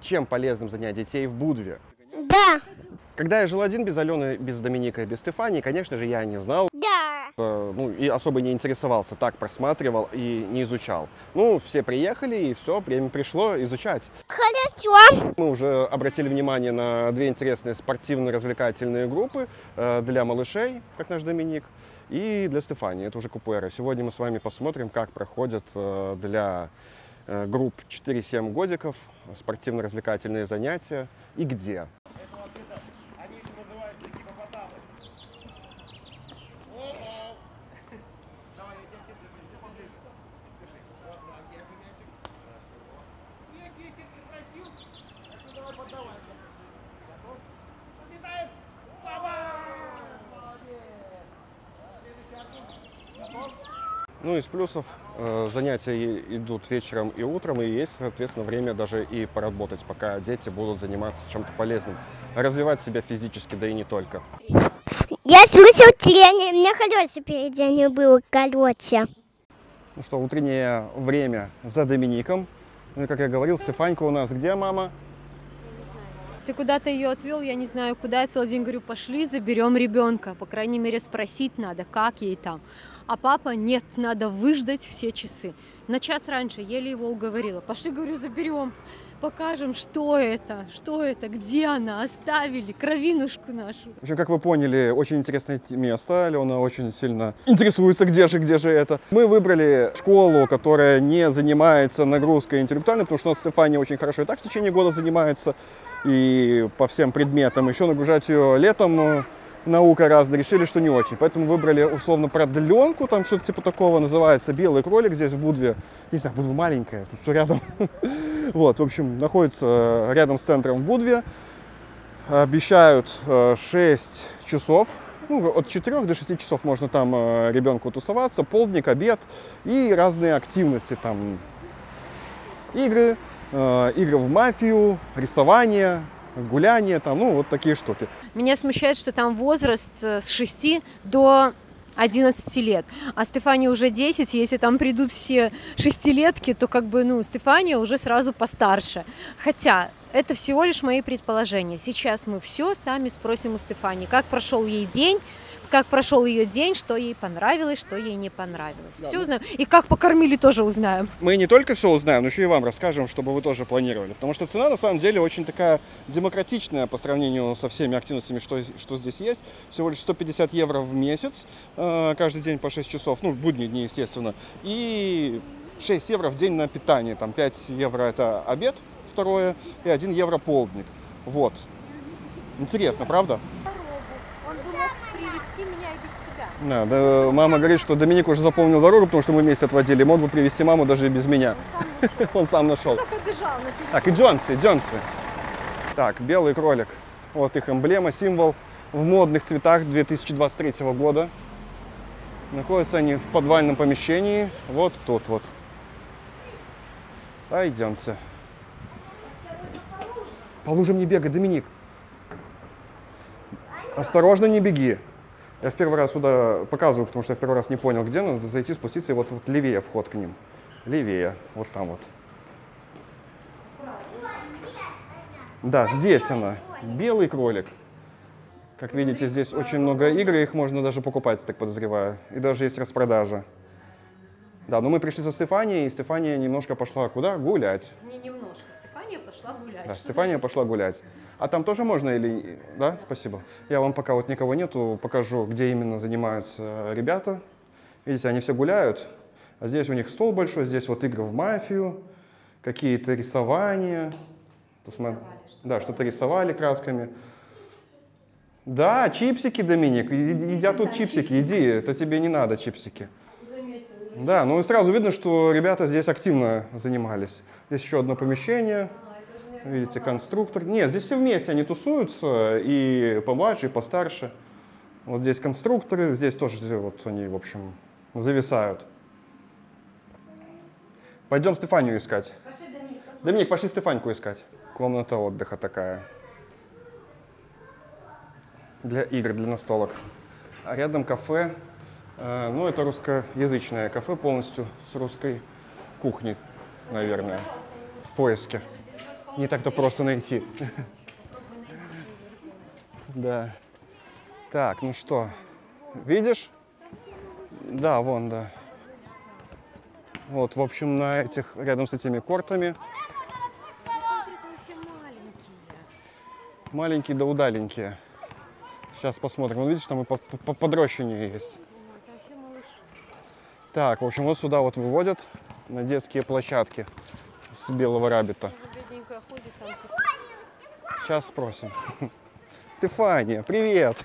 Чем полезным занять детей в Будве? Да. Когда я жил один без Алены, без Доминика и без Стефании, конечно же, я не знал, Да. э, ну и особо не интересовался, так просматривал и не изучал. Ну, все приехали, и все, время пришло изучать. Хорошо. Мы уже обратили внимание на две интересные спортивно-развлекательные группы э, для малышей, как наш Доминик, и для Стефании, это уже Купуэра. Сегодня мы с вами посмотрим, как проходят э, для групп 4-7 годиков спортивно-развлекательные занятия и где. Ну, из плюсов э, занятия и- идут вечером и утром, и есть, соответственно, время даже и поработать, пока дети будут заниматься чем-то полезным, развивать себя физически, да и не только. Я слышал тренер. Мне хорошее поведение было в колоте. Ну что, утреннее время за Домиником. Ну и, как я говорил, Стефанька у нас где, мама? Ты куда-то ее отвел, я не знаю куда. Я целый день говорю, пошли, заберем ребенка. По крайней мере, спросить надо, как ей там. А папа, нет, надо выждать все часы. На час раньше еле его уговорила. Пошли, говорю, заберем, покажем, что это, что это, где она, оставили, кровинушку нашу. В общем, как вы поняли, очень интересное место. Алена очень сильно интересуется, где же, где же это. Мы выбрали школу, которая не занимается нагрузкой интеллектуальной, потому что у нас Стефания очень хорошо и так в течение года занимается. И по всем предметам. Еще нагружать ее летом ну, наука разная, решили, что не очень. Поэтому выбрали условно продленку, там что-то типа такого называется, белый кролик здесь в Будве. Не знаю, Будва маленькая, тут все рядом. Вот, в общем, находится рядом с центром в Будве обещают э, 6 часов. Ну, от 4 до 6 часов можно там э, ребенку тусоваться, полдник, обед и разные активности, там игры, э, игры в мафию, рисование, гуляние, там, ну, вот такие штуки. Меня смущает, что там возраст э, с 6 до 11 лет, а Стефания уже 10, и если там придут все шестилетки, то как бы, ну, Стефания уже сразу постарше. Хотя это всего лишь мои предположения. Сейчас мы все сами спросим у Стефании, как прошел ей день, как прошел ее день, что ей понравилось, что ей не понравилось. Все узнаем. И как покормили, тоже узнаем. Мы не только все узнаем, но еще и вам расскажем, чтобы вы тоже планировали. Потому что цена на самом деле очень такая демократичная по сравнению со всеми активностями, что, что здесь есть. Всего лишь 150 евро в месяц, э, каждый день по 6 часов, ну, в будние дни, естественно. И 6 евро в день на питание. Там 5 евро это обед, второе, и 1 евро полдник. Вот. Интересно, правда? Он привести меня и без тебя. Да, да, мама говорит, что Доминик уже запомнил дорогу, потому что мы вместе отводили. Мог бы привести маму даже и без меня. Он сам нашел. Как бежал на Так, идемте, идемте. Так, белый кролик. Вот их эмблема, символ в модных цветах 2023 года. Находятся они в подвальном помещении. Вот тут вот. Пойдемте. По лужам не бегай, Доминик. Осторожно, не беги. Я в первый раз сюда показываю, потому что я в первый раз не понял, где надо зайти, спуститься, и вот, вот левее вход к ним. Левее, вот там вот. Да, здесь она. Белый кролик. Как видите, здесь очень много игр, их можно даже покупать, так подозреваю. И даже есть распродажа. Да, но мы пришли со Стефанией, и Стефания немножко пошла куда? Гулять. Не немножко. Стефания пошла гулять. Да, Стефания пошла гулять. А там тоже можно или... Да, спасибо. Я вам пока вот никого нету, покажу, где именно занимаются ребята. Видите, они все гуляют. А здесь у них стол большой, здесь вот игры в мафию, какие-то рисования. Посмо- Да, что-то рисовали красками. Да, чипсики, Доминик. Едят тут чипсики. Иди, это тебе не надо чипсики. Да, ну и сразу видно, что ребята здесь активно занимались. Здесь еще одно помещение. Видите, конструктор. Нет, здесь все вместе они тусуются, и помладше, и постарше. Вот здесь конструкторы, здесь тоже вот они, в общем, зависают. Пойдем Стефанию искать. Доминик, пошли Стефаньку искать. Комната отдыха такая. Для игр, для настолок. А рядом кафе. Э, Ну, это русскоязычное кафе полностью с русской кухней, наверное. В поиске. Не так-то просто найти. Да. Так, ну что, видишь? Да, вон, да. Вот, в общем, на этих, рядом с этими кортами, маленькие да удаленькие. Сейчас посмотрим. Вот видишь, там и по- по- подрощеннее есть. Так, в общем, вот сюда вот выводят на детские площадки с белого рабита. Сейчас спросим. Стефания, привет!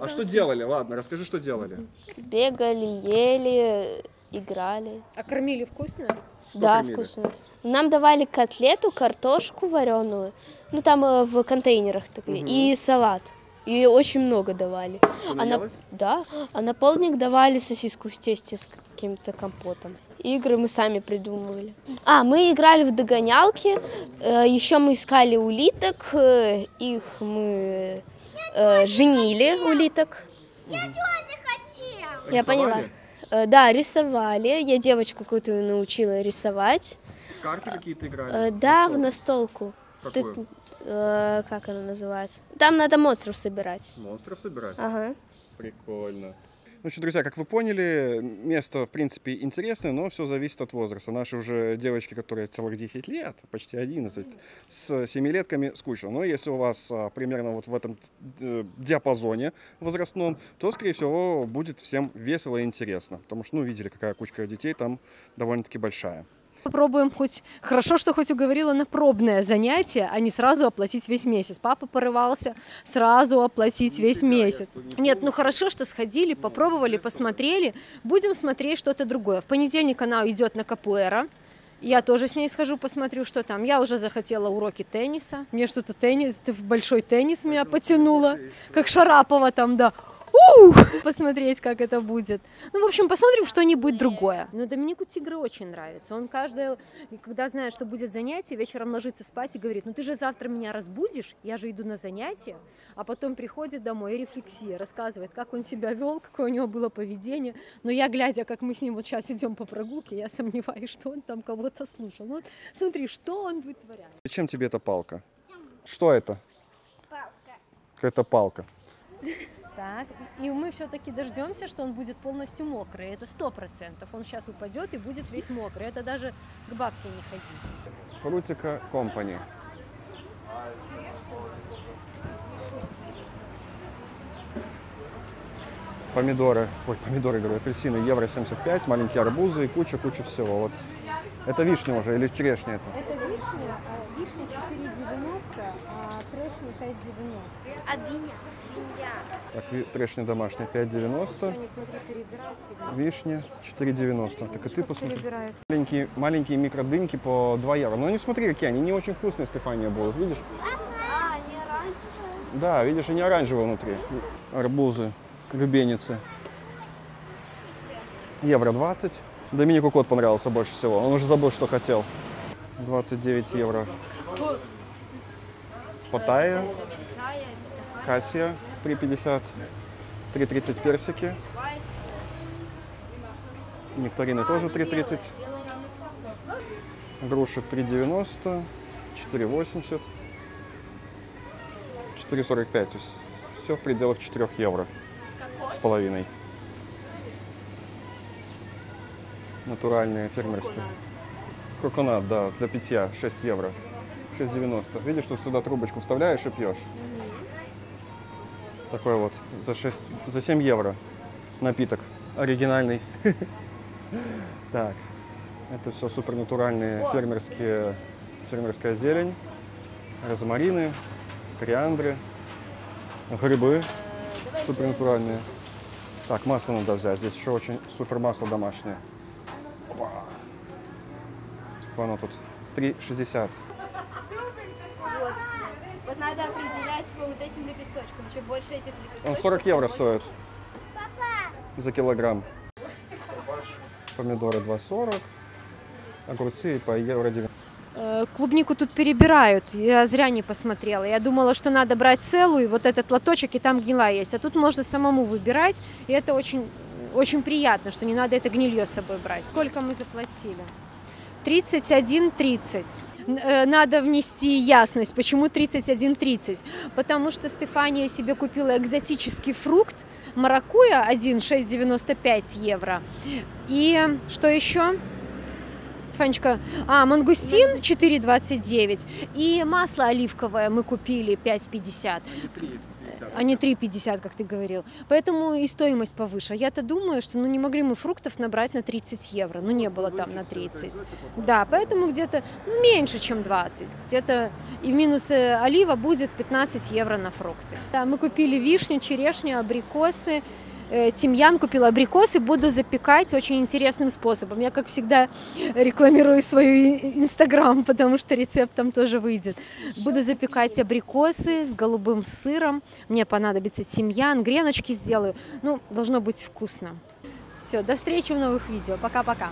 А что делали? Ладно, расскажи, что делали. Бегали, ели, играли. А кормили вкусно? да, кормили? вкусно. Нам давали котлету, картошку вареную, ну там э, в контейнерах такие, и салат. И очень много давали. Что, А на- да, а на полдник давали сосиску в тесте с каким-то компотом. Игры мы сами придумывали. А, мы играли в догонялки, э, еще мы искали улиток, э, их мы э, женили, улиток. Я тоже хотел. Я поняла. Э, Да, рисовали. Я девочку какую-то научила рисовать. В карты какие-то играли? Э, Да, в настолку. Ты- Какую? э, как она называется? Там надо монстров собирать. Монстров собирать? Ага. Прикольно. Ну что, друзья, как вы поняли, место, в принципе, интересное, но все зависит от возраста. Наши уже девочки, которые целых 10 лет, почти 11, с семилетками скучно. Но если у вас а, примерно вот в этом э, диапазоне возрастном, то, скорее всего, будет всем весело и интересно. Потому что, ну, видели, какая кучка детей там довольно-таки большая. Попробуем хоть... Хорошо, что хоть уговорила на пробное занятие, а не сразу оплатить весь месяц. Папа порывался сразу оплатить весь месяц. Нет, ну хорошо, что сходили, попробовали, посмотрели. Будем смотреть что-то другое. В понедельник она идет на капуэра. Я тоже с ней схожу, посмотрю, что там. Я уже захотела уроки тенниса. Мне что-то теннис, большой теннис меня потянула. Как Шарапова там, да. Посмотреть, как это будет. Ну, в общем, посмотрим что-нибудь другое. Но Доминику тигры очень нравится. Он каждое, когда знает, что будет занятие, вечером ложится спать и говорит, ну ты же завтра меня разбудишь, я же иду на занятие. А потом приходит домой и рефлексия, рассказывает, как он себя вел, какое у него было поведение. Но я, глядя, как мы с ним вот сейчас идем по прогулке, я сомневаюсь, что он там кого-то слушал. Ну, вот смотри, что он вытворяет. Зачем тебе эта палка? Что это? Палка. Какая-то палка. Так, и мы все-таки дождемся, что он будет полностью мокрый. Это сто процентов. Он сейчас упадет и будет весь мокрый. Это даже к бабке не ходи. Фрутика Компани. Помидоры, ой, помидоры, говорю, апельсины, евро 75, маленькие арбузы и куча-куча всего. Вот. Это вишня уже или черешня это? Это вишня, вишня 4,90, а трешня 5,90. А дыня? Дыня. Так, трешня домашняя 5,90, Они, смотри, перебирают. вишня 4,90. Так и ты посмотри. Перебирают. Маленькие, маленькие микродынки по 2 евро. Но не смотри, какие они, не очень вкусные, Стефания, будут, видишь? А, не оранжевая. Да, видишь, они оранжевые внутри. Арбузы, любеницы. Евро 20. Доминику кот понравился больше всего. Он уже забыл, что хотел. 29 евро. Паттайя, кассия 3,50. 3,30 персики. Нектарины тоже 3,30. Груши 3,90. 4,80. 4,45. То есть все в пределах 4 евро с половиной. Натуральные, фермерские. Коконат, да, для питья 6 евро. 6,90. Видишь, что сюда трубочку вставляешь и пьешь. Такой вот за, 6, за 7 евро напиток оригинальный. Так, это все супернатуральные фермерские, фермерская зелень, розмарины, кориандры, грибы супернатуральные. Так, масло надо взять. Здесь еще очень супер масло домашнее. Оно тут? 3,60. Вот надо определять по вот этим лепесточкам. Чем больше этих Он 40 евро стоит. За килограмм. Помидоры 2,40. Огурцы по евро 9. Э, Клубнику тут перебирают, я зря не посмотрела. Я думала, что надо брать целую, вот этот лоточек, и там гнилая есть. А тут можно самому выбирать, и это очень, очень приятно, что не надо это гнилье с собой брать. Сколько мы заплатили? 31,30. н- э, надо внести ясность, почему 31,30. Потому что Стефания себе купила экзотический фрукт, маракуя 1, 6,95 евро. И что еще? Стефанечка, а, мангустин 4,29 и масло оливковое мы купили 5,50 а не 3,50, как ты говорил. Поэтому и стоимость повыше. Я-то думаю, что ну не могли мы фруктов набрать на 30 евро. Ну не было там на 30. Да, поэтому где-то ну, меньше, чем 20. Где-то и минус э, олива будет 15 евро на фрукты. Да, мы купили вишню, черешню, абрикосы, тимьян, купила абрикосы, буду запекать очень интересным способом. Я, как всегда, рекламирую свой инстаграм, потому что рецепт там тоже выйдет. Буду запекать абрикосы с голубым сыром. Мне понадобится тимьян, греночки сделаю. Ну, должно быть вкусно. Все, до встречи в новых видео. Пока-пока.